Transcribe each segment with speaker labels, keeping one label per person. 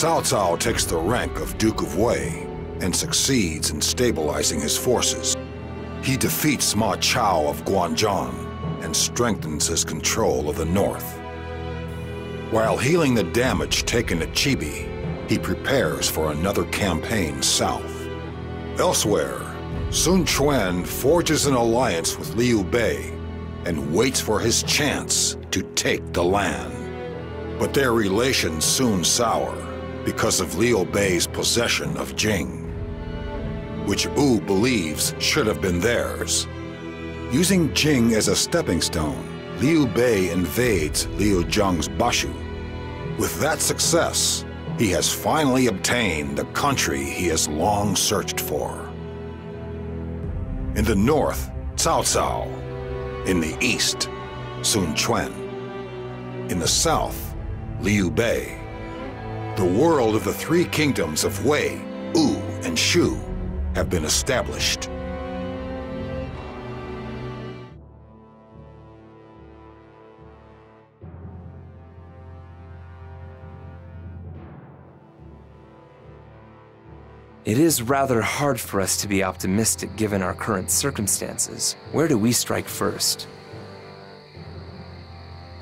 Speaker 1: Cao Cao takes the rank of Duke of Wei and succeeds in stabilizing his forces. He defeats Ma Chao of Guanzhong and strengthens his control of the north. While healing the damage taken at Chibi, he prepares for another campaign south. Elsewhere, Sun Quan forges an alliance with Liu Bei and waits for his chance to take the land. But their relations soon sour because of Liu Bei's possession of Jing, which Wu believes should have been theirs. Using Jing as a stepping stone, Liu Bei invades Liu Zhang's Bashu. With that success, he has finally obtained the country he has long searched for. In the north, Cao Cao. In the east, Sun Quan. In the south, Liu Bei. The world of the three kingdoms of Wei, Wu, and Shu have been established.
Speaker 2: It is rather hard for us to be optimistic given our current circumstances. Where do we strike first?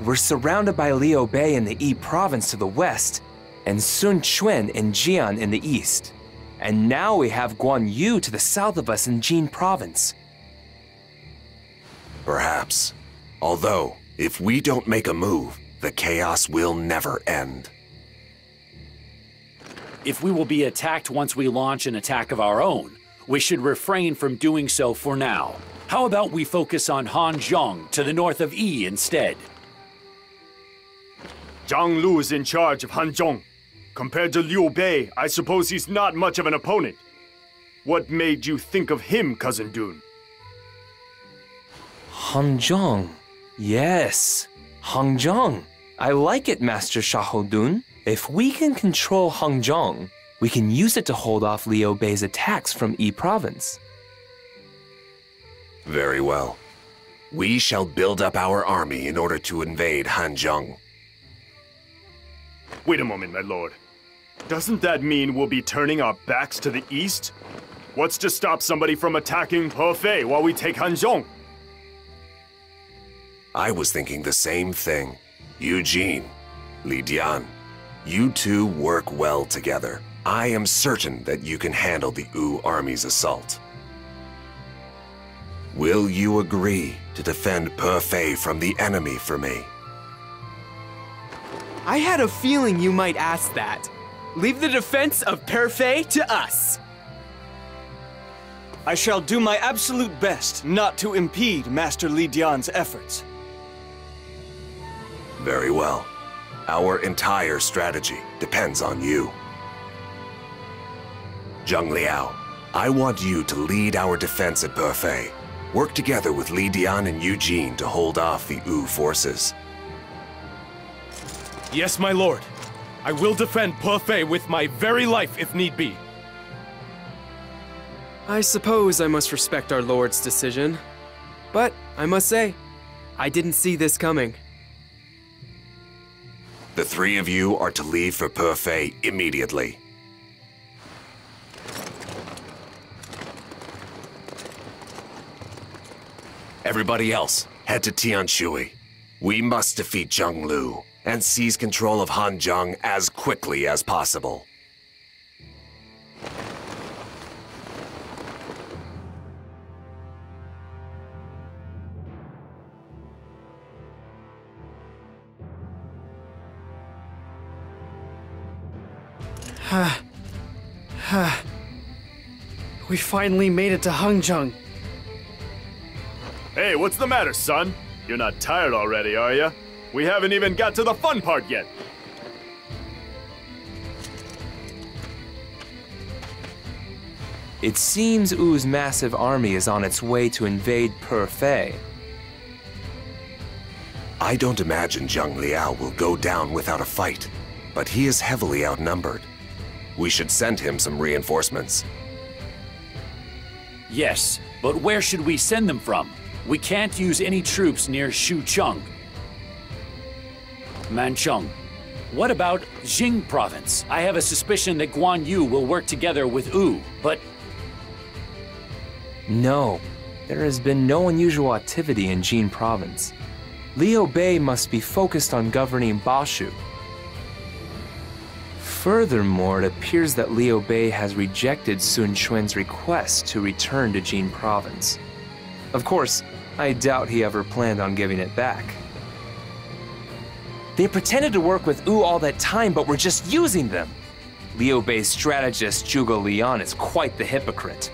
Speaker 2: We're surrounded by Liu Bei in the Yi province to the west, and Sun Quan in Jian in the east. And now we have Guan Yu to the south of us in Jing province.
Speaker 3: Perhaps. Although, if we don't make a move, the chaos will never end.
Speaker 4: If we will be attacked once we launch an attack of our own, we should refrain from doing so for now. How about we focus on Han Hanzhong to the north of Yi instead?
Speaker 5: Zhang Lu is in charge of Hanzhong. Compared to Liu Bei, I suppose he's not much of an opponent. What made you think of him, Cousin Dun?
Speaker 2: Hanzhong. Yes, Hanzhong. I like it, Master Xiahou If we can control Hanzhong, we can use it to hold off Liu Bei's attacks from Yi province.
Speaker 3: Very well. We shall build up our army in order to invade Hanzhong.
Speaker 5: Wait a moment, my lord. Doesn't that mean we'll be turning our backs to the east? What's to stop somebody from attacking Hefei while we take Hanzhong?
Speaker 3: I was thinking the same thing. Yu Jin, Li Dian, you two work well together. I am certain that you can handle the Wu army's assault. Will you agree to defend Hefei from the enemy for me?
Speaker 6: I had a feeling you might ask that. Leave the defense of Hefei to us.
Speaker 7: I shall do my absolute best not to impede Master Li Dian's efforts.
Speaker 3: Very well. Our entire strategy depends on you. Zhang Liao, I want you to lead our defense at Hefei. Work together with Li Dian and Yu Jin to hold off the Wu forces.
Speaker 8: Yes, my lord. I will defend Hefei with my very life if need be.
Speaker 6: I suppose I must respect our lord's decision. But I must say, I didn't see this coming.
Speaker 3: The three of you are to leave for Hefei immediately. Everybody else, head to Tianshui. We must defeat Zhang Lu and seize control of Hanzhong as quickly as possible.
Speaker 7: we finally made it to Hanzhong.
Speaker 5: Hey, what's the matter, son? You're not tired already, are you? We haven't even got to the fun part yet.
Speaker 2: It seems Wu's massive army is on its way to invade Hefei.
Speaker 3: I don't imagine Zhang Liao will go down without a fight, but he is heavily outnumbered. We should send him some reinforcements.
Speaker 4: Yes, but where should we send them from? We can't use any troops near Xucheng. Mancheng, What about Jing province? I have a suspicion that Guan Yu will work together with Wu, but
Speaker 2: No, there has been no unusual activity in Jing province. Liu Bei must be focused on governing Bashu. Furthermore, it appears that Liu Bei has rejected Sun Quan's request to return to Jing province. Of course, I doubt he ever planned on giving it back. They pretended to work with Wu all that time, but were just using them. Liu Bei's strategist Zhuge Liang is quite the hypocrite.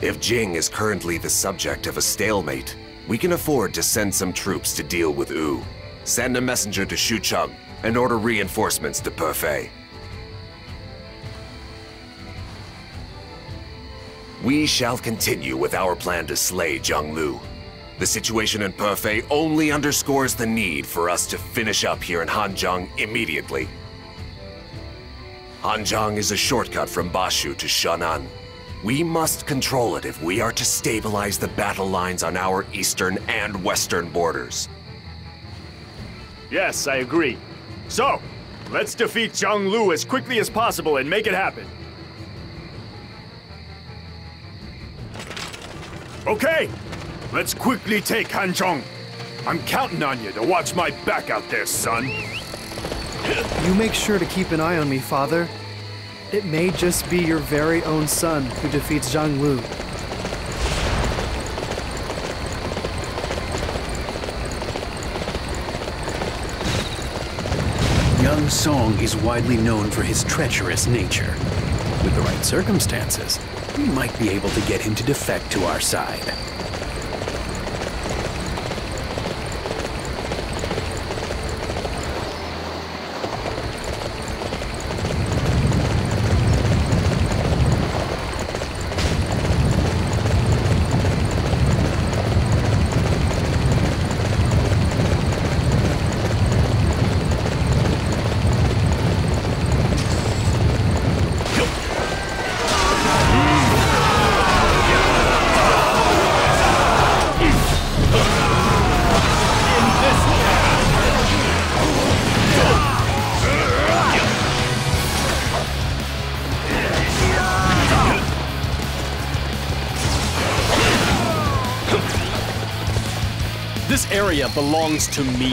Speaker 3: If Jing is currently the subject of a stalemate, we can afford to send some troops to deal with Wu. Send a messenger to Xucheng and order reinforcements to Hefei. We shall continue with our plan to slay Zhang Lu. The situation in Hefei only underscores the need for us to finish up here in Hanzhong immediately. Hanzhong is a shortcut from Bashu to Shan'an. We must control it if we are to stabilize the battle lines on our eastern and western borders.
Speaker 5: Yes, I agree. So, let's defeat Zhang Lu as quickly as possible and make it happen. Okay, let's quickly take Hanzhong. I'm counting on you to watch my back out there, son.
Speaker 9: You make sure to keep an eye on me, father. It may just be your very own son who defeats Zhang Lu.
Speaker 7: Yang Song is widely known for his treacherous nature. With the right circumstances, we might be able to get him to defect to our side.
Speaker 10: This area belongs to me.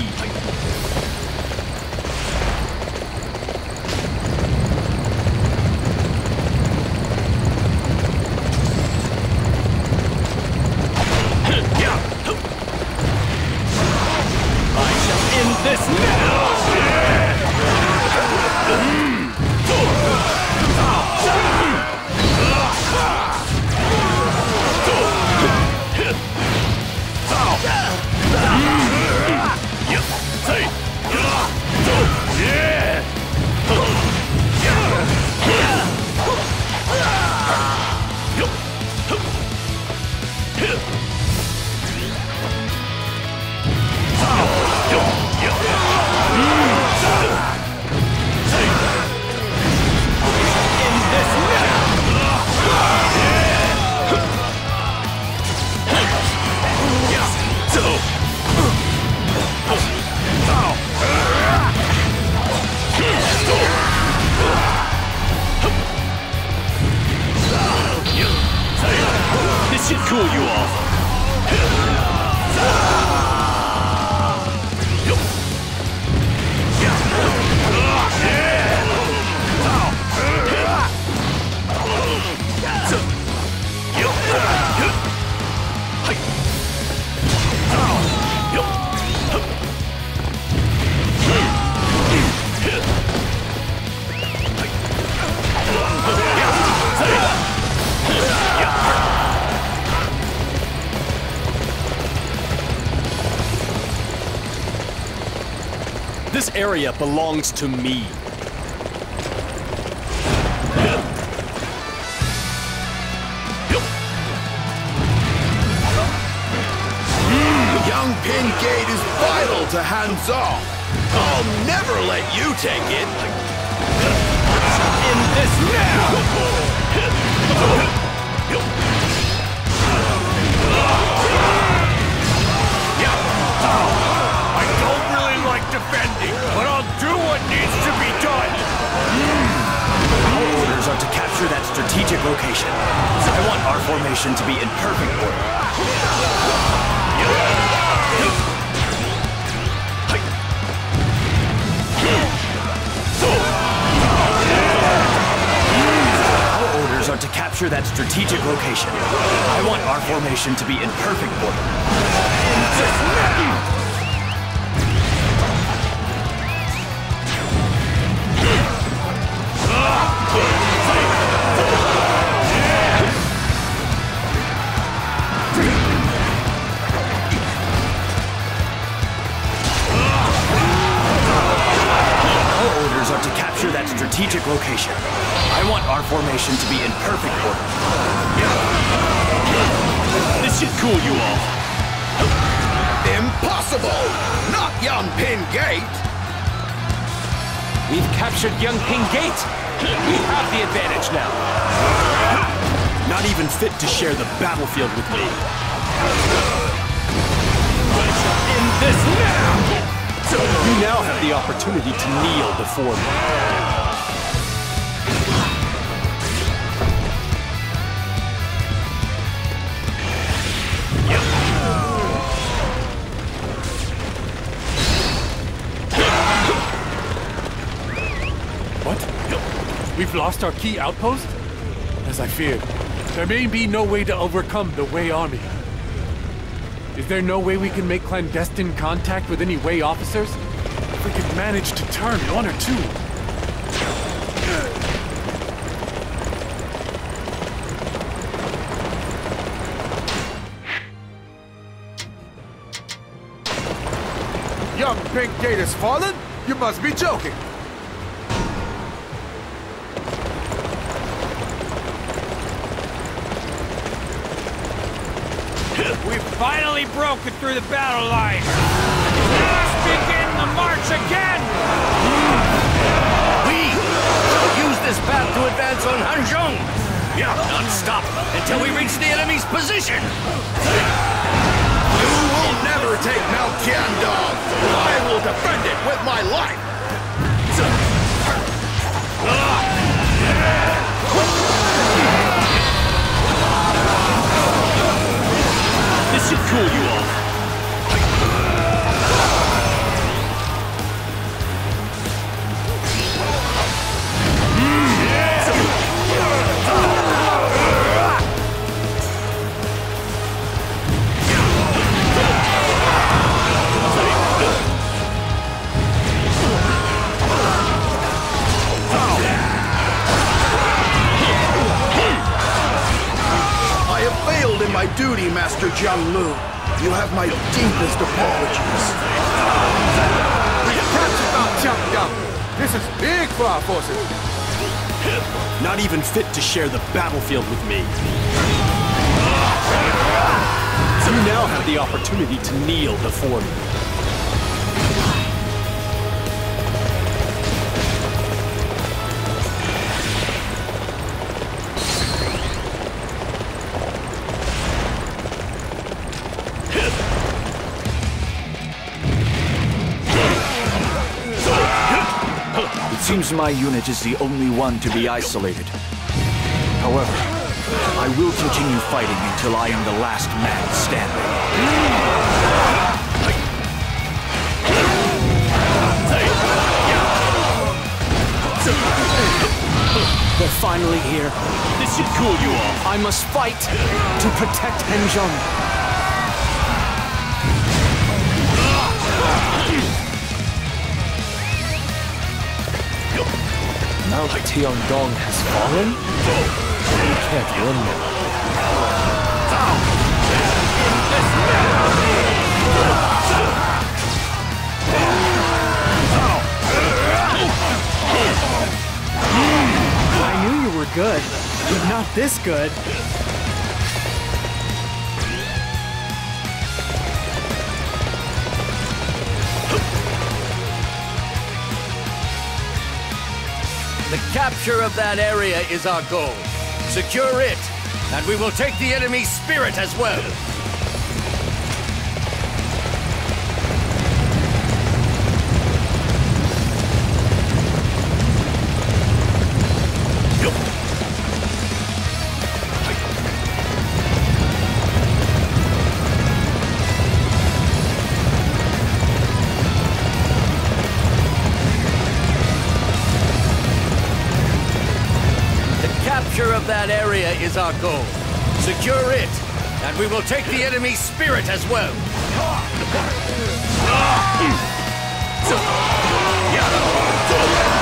Speaker 10: This area belongs to me.
Speaker 11: Yangping Gate is vital to Hanzhong. I'll never let you take it.
Speaker 10: In this now!
Speaker 11: Oh, I don't really like defending.
Speaker 12: Location. I want our formation to be in perfect order. Our orders are to capture that strategic location. I want our formation to be in perfect order. Strategic location. I want our formation to be in perfect order.
Speaker 13: This should cool you all. Impossible! Not Yangping Gate!
Speaker 2: We've captured Yangping Gate. We have the advantage now.
Speaker 10: Not even fit to share the battlefield with me.
Speaker 13: In this now!
Speaker 10: You now have the opportunity to kneel before me.
Speaker 8: We've lost our key outpost? As I feared, there may be no way to overcome the Wei army. Is there no way we can make clandestine contact with any Wei officers? If we could manage to turn one or two.
Speaker 13: Young Pink Gate has fallen? You must be joking.
Speaker 14: We finally broke it through the battle line. Let us begin the march again!
Speaker 13: We shall use this path to advance on Hanzhong. Yeah, non-stop until we reach the enemy's position.
Speaker 8: This
Speaker 15: is big for our forces.
Speaker 10: Not even fit to share the battlefield with me. You now have the opportunity to kneel before me.
Speaker 12: Seems my unit is the only one to be isolated. However, I will continue fighting until I am the last man standing.
Speaker 2: They're finally here.
Speaker 8: This should cool you all.
Speaker 2: I must fight to protect Hanzhong. Mount Tiangdong has fallen? We can't win now.
Speaker 9: I knew you were good, but not this good.
Speaker 13: The capture of that area is our goal. Secure it, and we will take the enemy's spirit as well. Is our goal. Secure it, and we will take the enemy's spirit as well. The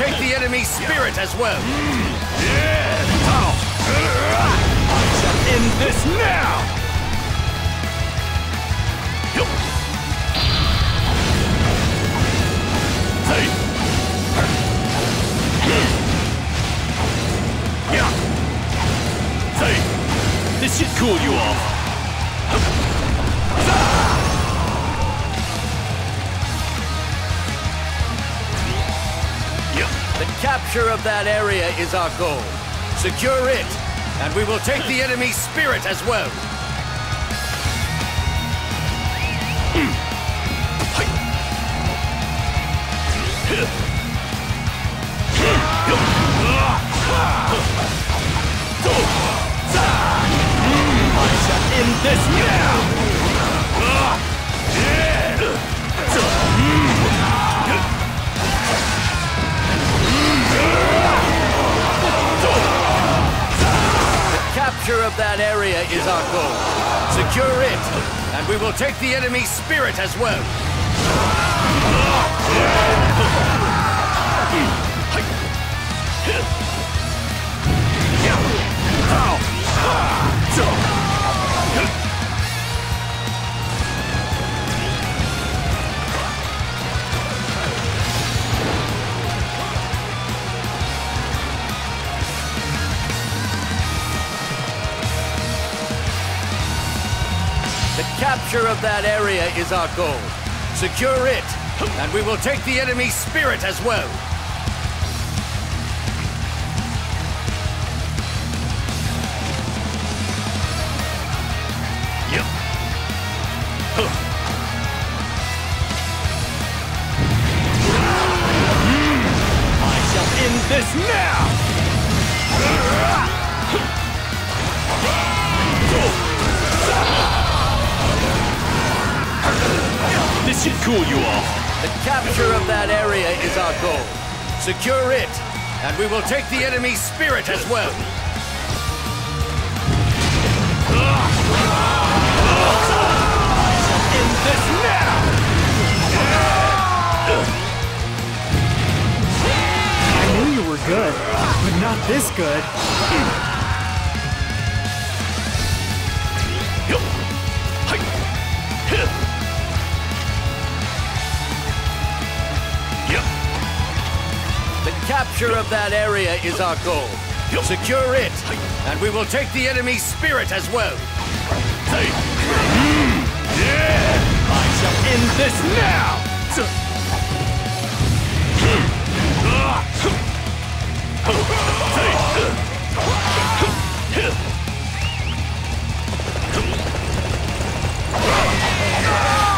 Speaker 13: take the enemy's spirit as well.
Speaker 15: End
Speaker 13: capture of that area is our goal. Secure it, and we will take the enemy's spirit as well.
Speaker 15: End this!
Speaker 13: Capture of that area is our goal. Secure it, and we will take the enemy's spirit as well. Our goal. Secure it, and we will take the enemy's spirit as well.
Speaker 14: Should cool you off.
Speaker 13: The capture of that area is our goal. Secure it, and we will take the enemy's spirit as well.
Speaker 15: End this now!
Speaker 9: I knew you were good, but not this good.
Speaker 13: Capture of that area is our goal. Secure it, and we will take the enemy's spirit as well.
Speaker 15: I shall end this now!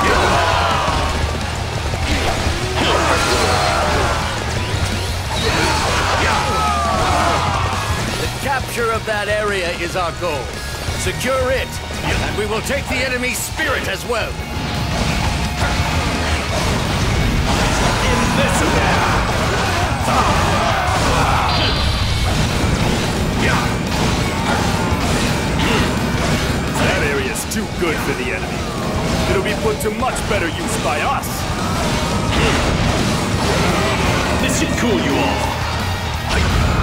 Speaker 13: The capture of that area is our goal. Secure it, and we will take the enemy's spirit as well.
Speaker 15: End this now!
Speaker 5: That area's too good for the enemy. It'll be put to much better use by us.
Speaker 14: This should cool you off.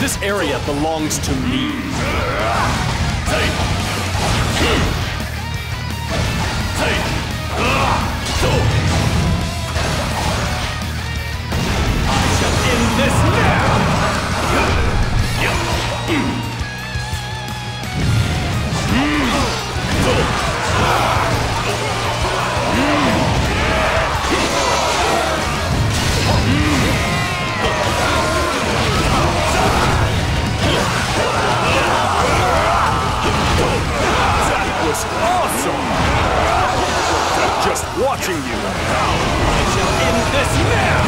Speaker 14: This area belongs to me.
Speaker 15: End this is awesome! I'm just watching you! I shall end this now!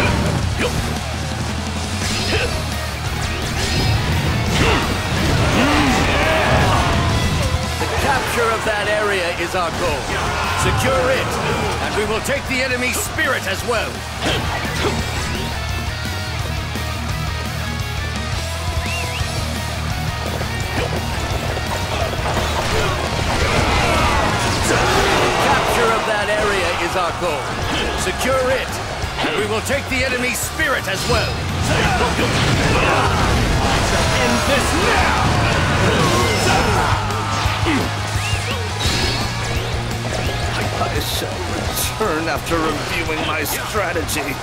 Speaker 13: The capture of that area is our goal. Secure it, and we will take the enemy's spirit as well. Of that area is our goal. Secure it, and we will take the enemy spirit as well.
Speaker 14: End this now!
Speaker 16: I shall return after reviewing my strategy.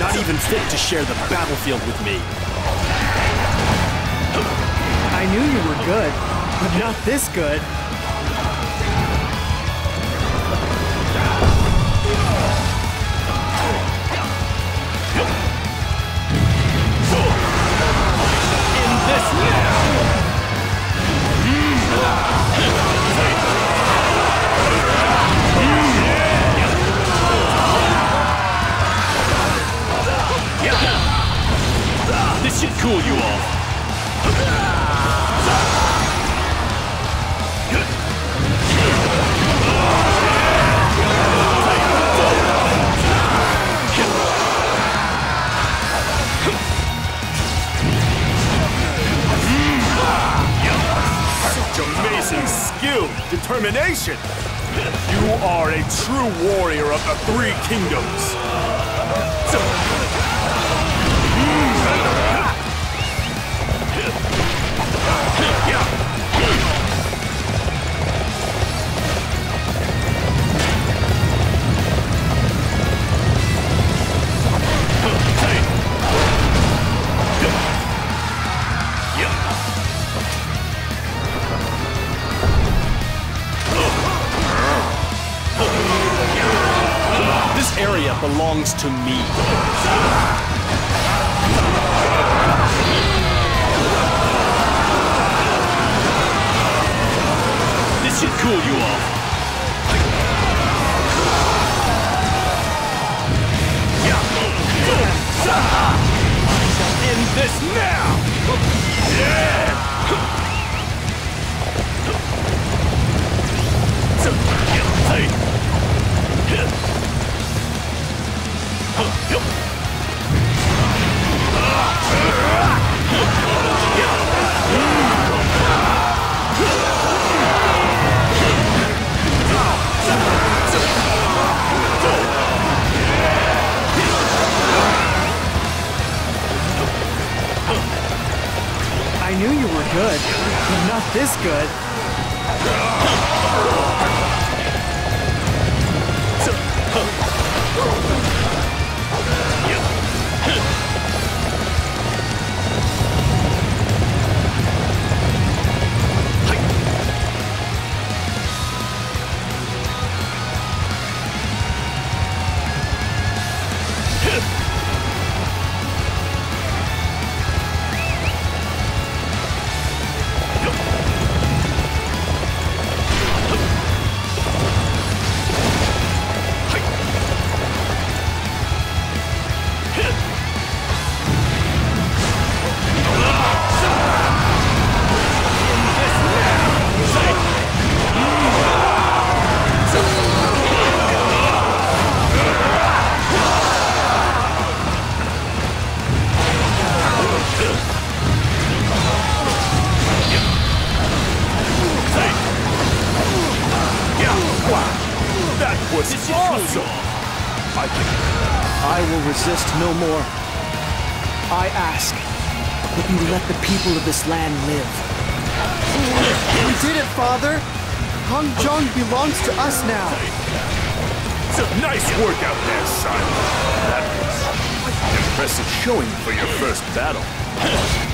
Speaker 12: Not even fit to share the battlefield with me.
Speaker 9: I knew you were good, but not this good.
Speaker 12: Should cool you off.
Speaker 5: Determination! You are a true warrior of the Three Kingdoms.
Speaker 12: Belongs to me.
Speaker 9: I knew you were good, but not this good.
Speaker 7: People of this land live.
Speaker 9: We did it, Father! Hanzhong belongs to us now.
Speaker 5: It's a Nice work out there, son. That was an impressive showing for your first battle.